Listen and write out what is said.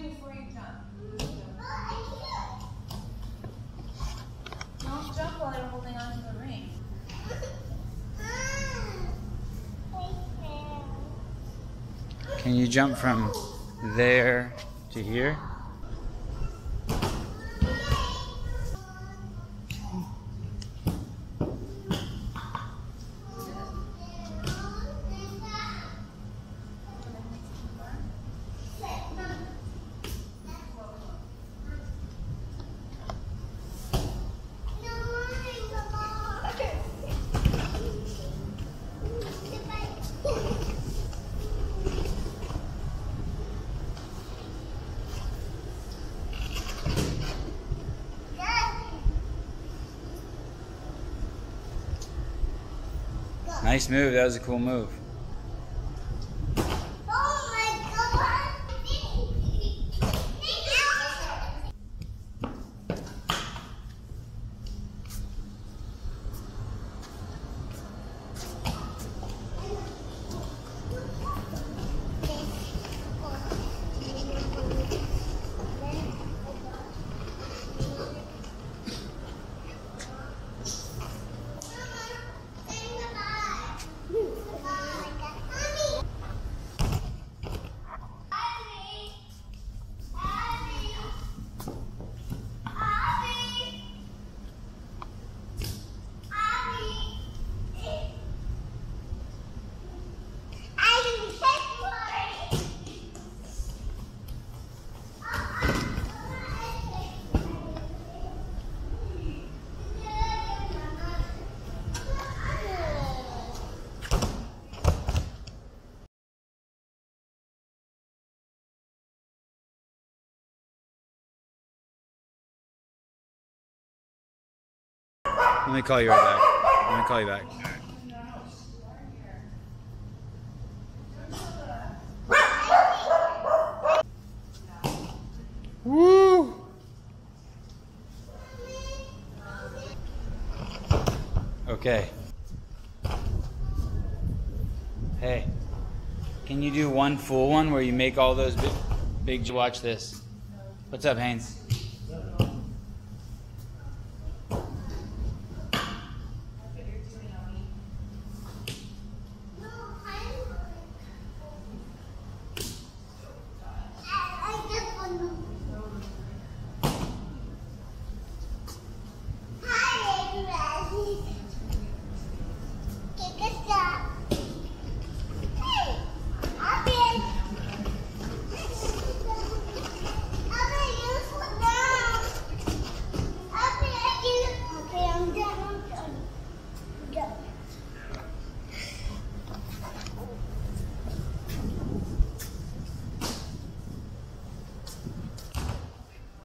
ring before you jump. Don't jump while you're holding onto the ring. Can you jump from there to here? Nice move. That was a cool move. Let me call you right back. Let me call you back. Woo! Okay. Hey, can you do one full one where you make all those big, big watch this? What's up, Haynes?